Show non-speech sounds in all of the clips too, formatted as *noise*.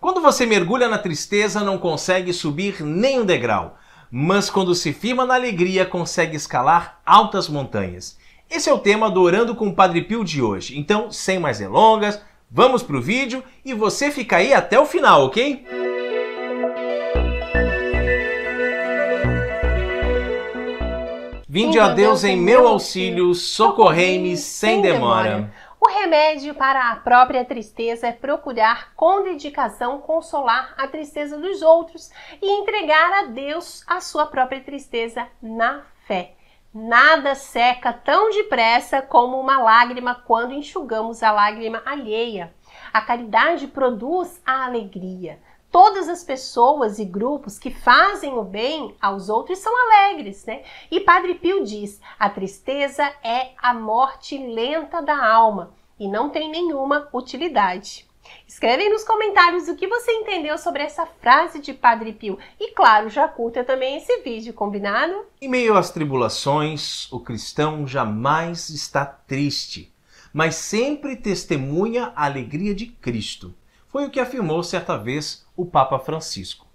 Quando você mergulha na tristeza, não consegue subir nem um degrau, mas quando se firma na alegria, consegue escalar altas montanhas. Esse é o tema do Orando com o Padre Pio de hoje. Então, sem mais delongas, vamos pro vídeo e você fica aí até o final, ok? Vinde a Deus em meu auxílio, socorrei-me sem demora. Remédio para a própria tristeza é procurar com dedicação consolar a tristeza dos outros e entregar a Deus a sua própria tristeza na fé. Nada seca tão depressa como uma lágrima quando enxugamos a lágrima alheia. A caridade produz a alegria. Todas as pessoas e grupos que fazem o bem aos outros são alegres, né? E Padre Pio diz: a tristeza é a morte lenta da alma e não tem nenhuma utilidade. Escreve nos comentários o que você entendeu sobre essa frase de Padre Pio. E claro, já curta também esse vídeo, combinado? Em meio às tribulações, o cristão jamais está triste, mas sempre testemunha a alegria de Cristo. Foi o que afirmou certa vez o Papa Francisco.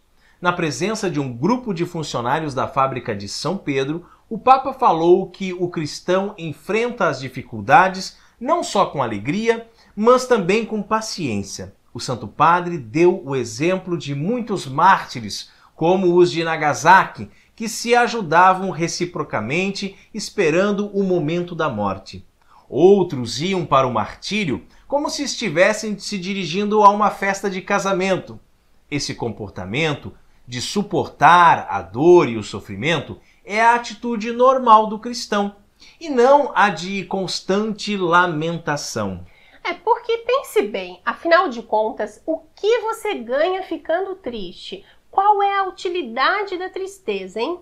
Na presença de um grupo de funcionários da fábrica de São Pedro, o Papa falou que o cristão enfrenta as dificuldades não só com alegria, mas também com paciência. O Santo Padre deu o exemplo de muitos mártires, como os de Nagasaki, que se ajudavam reciprocamente esperando o momento da morte. Outros iam para o martírio como se estivessem se dirigindo a uma festa de casamento. Esse comportamento de suportar a dor e o sofrimento é a atitude normal do cristão e não a de constante lamentação. É porque pense bem, afinal de contas, o que você ganha ficando triste? Qual é a utilidade da tristeza, hein?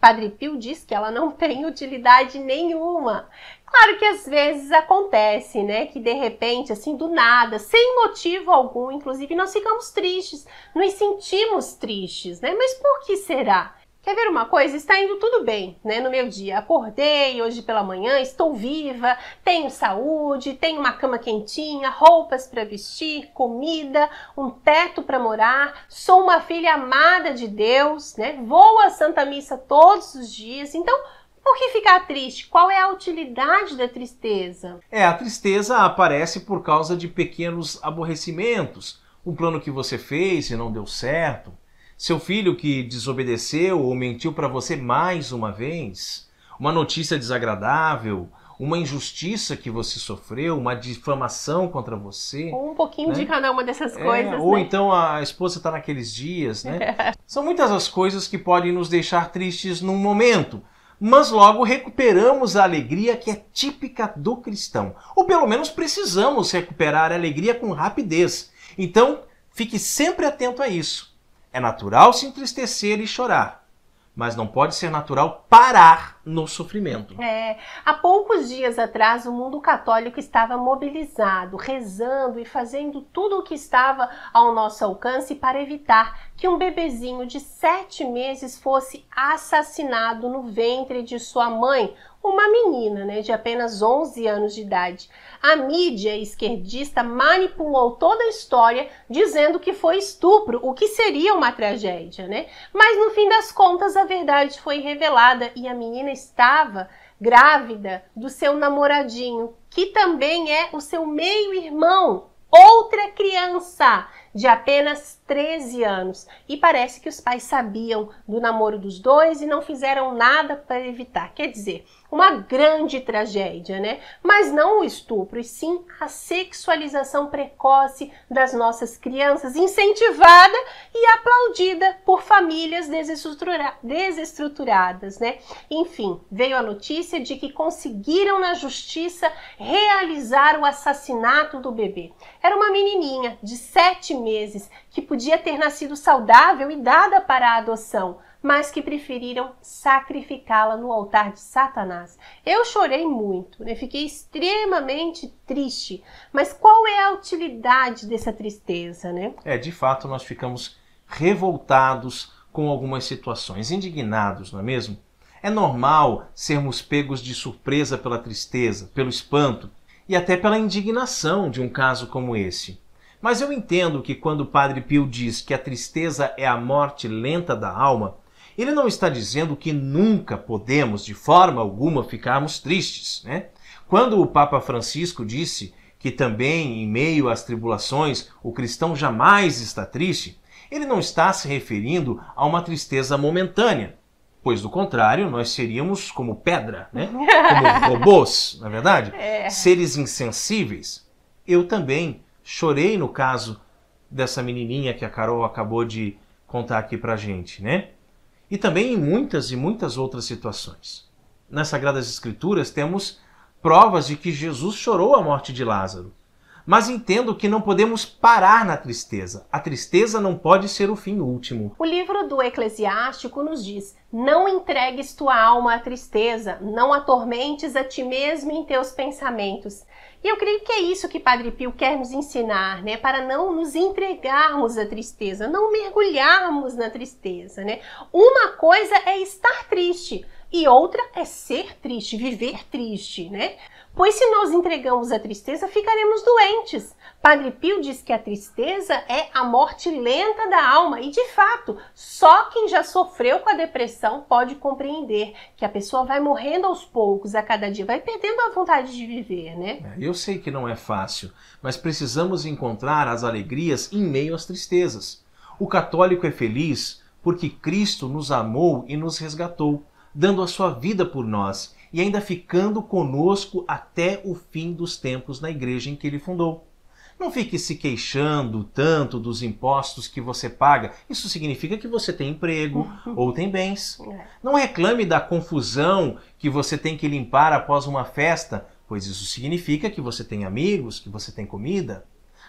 Padre Pio diz que ela não *laughs* tem utilidade nenhuma. Claro que às vezes acontece, né? Que de repente, assim, do nada, sem motivo algum, inclusive nós ficamos tristes, nos sentimos tristes, né? Mas por que será? Quer ver uma coisa? Está indo tudo bem, né? No meu dia. Acordei hoje pela manhã, estou viva, tenho saúde, tenho uma cama quentinha, roupas para vestir, comida, um teto para morar, sou uma filha amada de Deus, né? Vou à Santa Missa todos os dias. Então, por que ficar triste? Qual é a utilidade da tristeza? É, a tristeza aparece por causa de pequenos aborrecimentos. Um plano que você fez e não deu certo. Seu filho que desobedeceu ou mentiu para você mais uma vez. Uma notícia desagradável. Uma injustiça que você sofreu, uma difamação contra você. Ou um pouquinho né? de cada uma dessas é, coisas. Ou né? então a esposa está naqueles dias, né? *laughs* São muitas as coisas que podem nos deixar tristes num momento mas logo recuperamos a alegria que é típica do cristão. Ou pelo menos precisamos recuperar a alegria com rapidez. Então, fique sempre atento a isso. É natural se entristecer e chorar, mas não pode ser natural parar no sofrimento. É, há poucos dias atrás o mundo católico estava mobilizado, rezando e fazendo tudo o que estava ao nosso alcance para evitar que um bebezinho de sete meses fosse assassinado no ventre de sua mãe, uma menina né, de apenas 11 anos de idade. A mídia esquerdista manipulou toda a história dizendo que foi estupro, o que seria uma tragédia, né? Mas no fim das contas a verdade foi revelada e a menina estava grávida do seu namoradinho, que também é o seu meio-irmão, outra criança de apenas 13 anos. E parece que os pais sabiam do namoro dos dois e não fizeram nada para evitar. Quer dizer, uma grande tragédia, né? Mas não o estupro, e sim a sexualização precoce das nossas crianças, incentivada e aplaudida por famílias desestrutura desestruturadas, né? Enfim, veio a notícia de que conseguiram na justiça realizar o assassinato do bebê. Era uma menininha de sete meses que podia ter nascido saudável e dada para a adoção, mas que preferiram sacrificá-la no altar de Satanás. Eu chorei muito, né? fiquei extremamente triste. Mas qual é a utilidade dessa tristeza, né? É, de fato, nós ficamos revoltados com algumas situações, indignados, não é mesmo? É normal sermos pegos de surpresa pela tristeza, pelo espanto e até pela indignação de um caso como esse. Mas eu entendo que quando o Padre Pio diz que a tristeza é a morte lenta da alma, ele não está dizendo que nunca podemos, de forma alguma, ficarmos tristes. Né? Quando o Papa Francisco disse que também, em meio às tribulações, o cristão jamais está triste, ele não está se referindo a uma tristeza momentânea, pois do contrário, nós seríamos como pedra, né? *laughs* como robôs, na é verdade? É. Seres insensíveis. Eu também chorei no caso dessa menininha que a Carol acabou de contar aqui pra gente, né? E também em muitas e muitas outras situações. Nas Sagradas Escrituras temos provas de que Jesus chorou a morte de Lázaro. Mas entendo que não podemos parar na tristeza. A tristeza não pode ser o fim último. O livro do Eclesiástico nos diz: Não entregues tua alma à tristeza, não atormentes a ti mesmo em teus pensamentos. E eu creio que é isso que Padre Pio quer nos ensinar, né? Para não nos entregarmos à tristeza, não mergulharmos na tristeza, né? Uma coisa é estar triste e outra é ser triste, viver triste, né? Pois se nós entregamos a tristeza, ficaremos doentes. Padre Pio diz que a tristeza é a morte lenta da alma e, de fato, só quem já sofreu com a depressão pode compreender que a pessoa vai morrendo aos poucos, a cada dia, vai perdendo a vontade de viver, né? É, eu sei que não é fácil, mas precisamos encontrar as alegrias em meio às tristezas. O católico é feliz porque Cristo nos amou e nos resgatou, dando a sua vida por nós e ainda ficando conosco até o fim dos tempos na igreja em que ele fundou. Não fique se queixando tanto dos impostos que você paga. Isso significa que você tem emprego ou tem bens. É. Não reclame da confusão que você tem que limpar após uma festa, pois isso significa que você tem amigos, que você tem comida.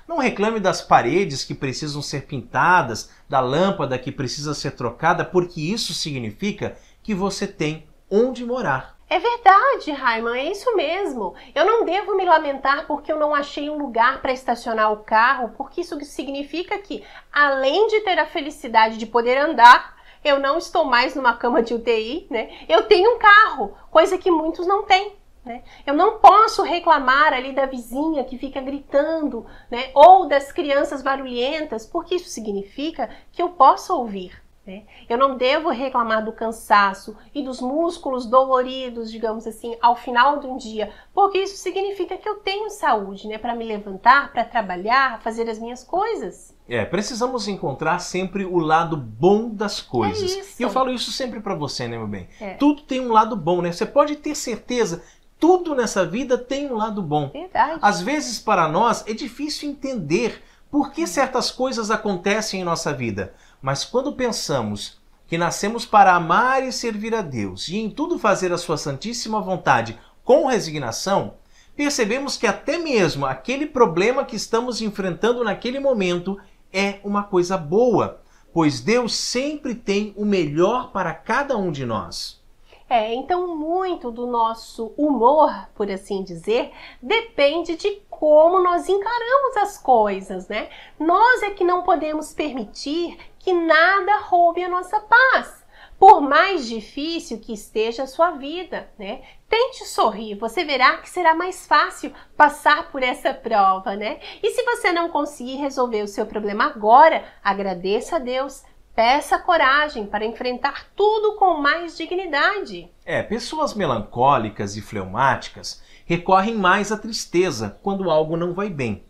Não reclame das paredes que precisam ser pintadas, da lâmpada que precisa ser trocada, porque isso significa que você tem onde morar. É verdade, Raiman, é isso mesmo. Eu não devo me lamentar porque eu não achei um lugar para estacionar o carro, porque isso significa que, além de ter a felicidade de poder andar, eu não estou mais numa cama de UTI, né? Eu tenho um carro, coisa que muitos não têm. Né? Eu não posso reclamar ali da vizinha que fica gritando, né? ou das crianças barulhentas, porque isso significa que eu posso ouvir. Né? Eu não devo reclamar do cansaço e dos músculos doloridos, digamos assim, ao final de um dia, porque isso significa que eu tenho saúde, né, para me levantar, para trabalhar, fazer as minhas coisas. É, precisamos encontrar sempre o lado bom das coisas. É e eu falo isso sempre para você, né, meu bem? É. Tudo tem um lado bom, né? Você pode ter certeza tudo nessa vida tem um lado bom. Verdade. Às vezes, para nós, é difícil entender por que certas coisas acontecem em nossa vida. Mas quando pensamos que nascemos para amar e servir a Deus e em tudo fazer a sua santíssima vontade com resignação, percebemos que até mesmo aquele problema que estamos enfrentando naquele momento é uma coisa boa, pois Deus sempre tem o melhor para cada um de nós. É, então muito do nosso humor, por assim dizer, depende de como nós encaramos as coisas, né? Nós é que não podemos permitir que nada roube a nossa paz. Por mais difícil que esteja a sua vida, né? Tente sorrir, você verá que será mais fácil passar por essa prova, né? E se você não conseguir resolver o seu problema agora, agradeça a Deus, peça coragem para enfrentar tudo com mais dignidade. É, pessoas melancólicas e fleumáticas recorrem mais à tristeza quando algo não vai bem.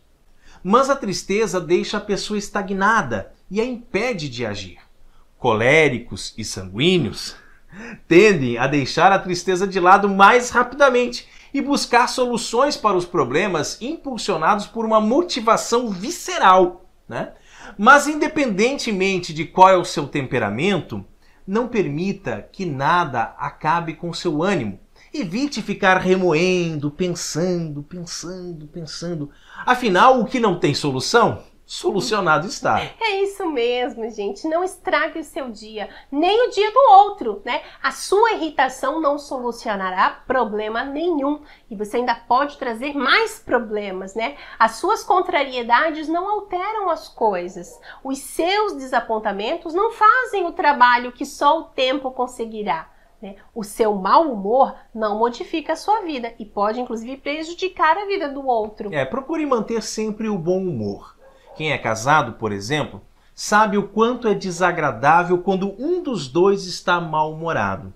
Mas a tristeza deixa a pessoa estagnada e a impede de agir. Coléricos e sanguíneos *laughs* tendem a deixar a tristeza de lado mais rapidamente e buscar soluções para os problemas impulsionados por uma motivação visceral. Né? Mas, independentemente de qual é o seu temperamento, não permita que nada acabe com seu ânimo. Evite ficar remoendo, pensando, pensando, pensando. Afinal, o que não tem solução solucionado está. É isso mesmo, gente. Não estrague o seu dia, nem o dia do outro, né? A sua irritação não solucionará problema nenhum e você ainda pode trazer mais problemas, né? As suas contrariedades não alteram as coisas. Os seus desapontamentos não fazem o trabalho que só o tempo conseguirá. Né? O seu mau humor não modifica a sua vida e pode, inclusive, prejudicar a vida do outro. É, procure manter sempre o bom humor Quem é casado, por exemplo, sabe o quanto é desagradável quando um dos dois está mal-humorado.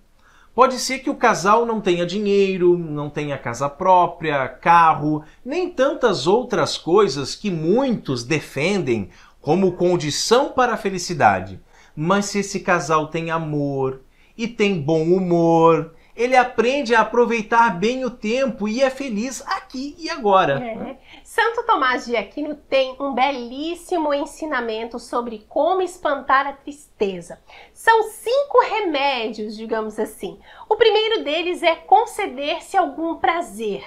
Pode ser que o casal não tenha dinheiro, não tenha casa própria, carro, nem tantas outras coisas que muitos defendem como condição para a felicidade. Mas se esse casal tem amor e tem bom humor, ele aprende a aproveitar bem o tempo e é feliz aqui e agora. É. Santo Tomás de Aquino tem um belíssimo ensinamento sobre como espantar a tristeza. São cinco remédios, digamos assim. O primeiro deles é conceder-se algum prazer.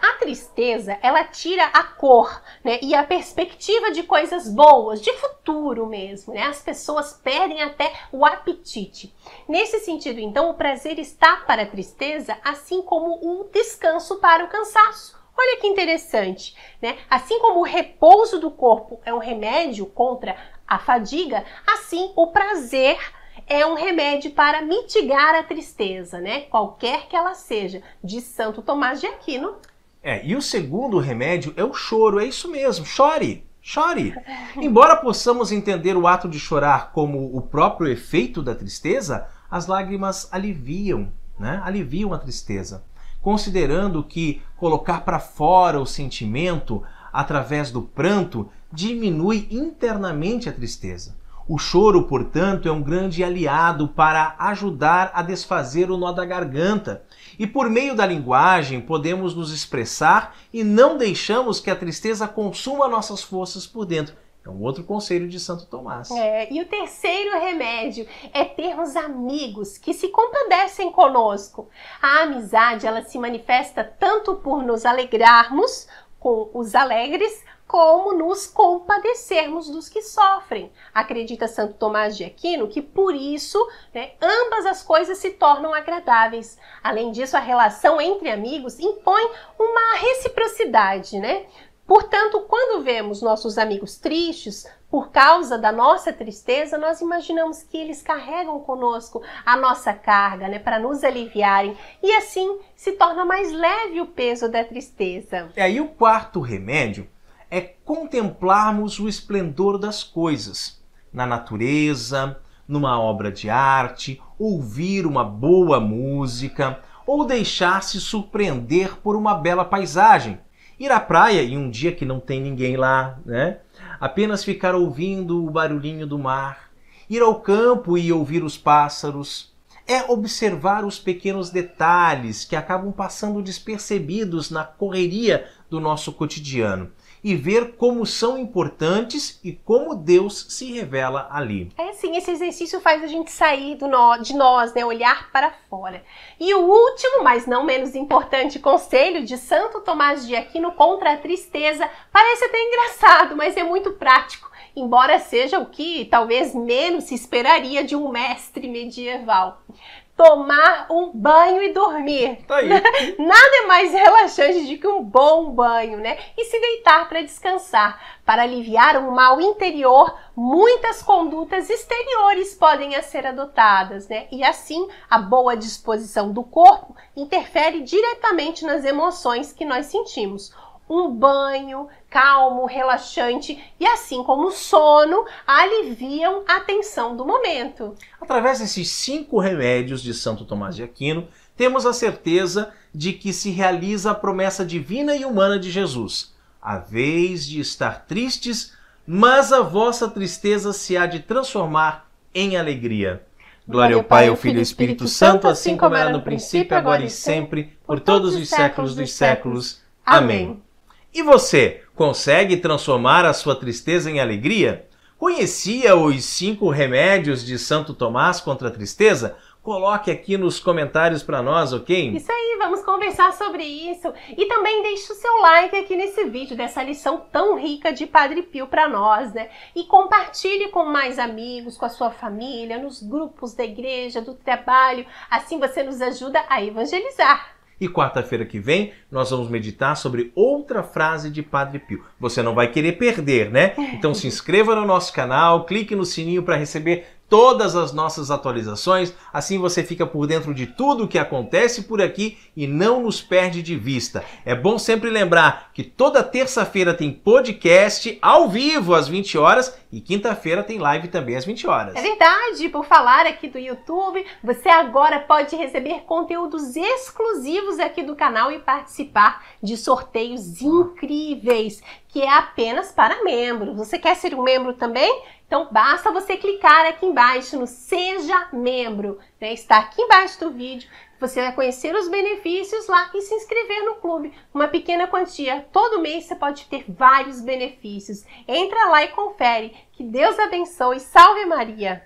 A tristeza, ela tira a cor, né, e a perspectiva de coisas boas, de futuro mesmo, né? As pessoas perdem até o apetite. Nesse sentido, então, o prazer está para a tristeza, assim como o descanso para o cansaço. Olha que interessante, né? Assim como o repouso do corpo é um remédio contra a fadiga, assim o prazer é um remédio para mitigar a tristeza, né? Qualquer que ela seja, de Santo Tomás de Aquino. É, e o segundo remédio é o choro, é isso mesmo, chore, chore. *laughs* Embora possamos entender o ato de chorar como o próprio efeito da tristeza, as lágrimas aliviam, né? Aliviam a tristeza considerando que colocar para fora o sentimento através do pranto diminui internamente a tristeza. O choro, portanto, é um grande aliado para ajudar a desfazer o nó da garganta. E por meio da linguagem podemos nos expressar e não deixamos que a tristeza consuma nossas forças por dentro. É um outro conselho de Santo Tomás. É, e o terceiro remédio é termos amigos que se compadecem conosco. A amizade, ela se manifesta tanto por nos alegrarmos com os alegres, como nos compadecermos dos que sofrem. Acredita Santo Tomás de Aquino que por isso né, ambas as coisas se tornam agradáveis. Além disso, a relação entre amigos impõe uma reciprocidade, né? Portanto, quando vemos nossos amigos tristes por causa da nossa tristeza, nós imaginamos que eles carregam conosco a nossa carga, né, para nos aliviarem, e assim se torna mais leve o peso da tristeza. É aí o quarto remédio é contemplarmos o esplendor das coisas, na natureza, numa obra de arte, ouvir uma boa música ou deixar-se surpreender por uma bela paisagem Ir à praia em um dia que não tem ninguém lá, né? Apenas ficar ouvindo o barulhinho do mar. Ir ao campo e ouvir os pássaros. É observar os pequenos detalhes que acabam passando despercebidos na correria do nosso cotidiano e ver como são importantes e como Deus se revela ali. É sim, esse exercício faz a gente sair nó, de nós, né, olhar para fora. E o último, mas não menos importante, conselho de Santo Tomás de Aquino contra a tristeza, parece até engraçado, mas é muito prático embora seja o que talvez menos se esperaria de um mestre medieval tomar um banho e dormir. Tá aí. *laughs* Nada é mais relaxante do que um bom banho, né? E se deitar para descansar. Para aliviar um mal interior, muitas condutas exteriores podem ser adotadas, né? E assim, a boa disposição do corpo interfere diretamente nas emoções que nós sentimos um banho calmo, relaxante e assim como o sono aliviam a tensão do momento. Através desses cinco remédios de Santo Tomás de Aquino, temos a certeza de que se realiza a promessa divina e humana de Jesus. A vez de estar tristes, mas a vossa tristeza se há de transformar em alegria. Glória ao Pai, ao Filho e ao Espírito Santo, assim como era no princípio, agora e sempre, por todos os séculos dos séculos. Amém. E você, consegue transformar a sua tristeza em alegria? Conhecia os cinco remédios de Santo Tomás contra a tristeza? Coloque aqui nos comentários para nós, ok? Isso aí, vamos conversar sobre isso. E também deixe o seu like aqui nesse vídeo dessa lição tão rica de Padre Pio para nós, né? E compartilhe com mais amigos, com a sua família, nos grupos da igreja, do trabalho. Assim você nos ajuda a evangelizar. E quarta-feira que vem nós vamos meditar sobre outra frase de Padre Pio. Você não vai querer perder, né? Então se inscreva no nosso canal, clique no sininho para receber todas as nossas atualizações, assim você fica por dentro de tudo o que acontece por aqui e não nos perde de vista. É bom sempre lembrar que toda terça-feira tem podcast ao vivo às 20 horas e quinta-feira tem live também às 20 horas. É verdade, por falar aqui do YouTube, você agora pode receber conteúdos exclusivos aqui do canal e participar de sorteios incríveis, que é apenas para membros. Você quer ser um membro também? Então basta você clicar aqui embaixo no Seja Membro, né? está aqui embaixo do vídeo. Você vai conhecer os benefícios lá e se inscrever no clube. Uma pequena quantia. Todo mês você pode ter vários benefícios. Entra lá e confere. Que Deus abençoe. Salve Maria!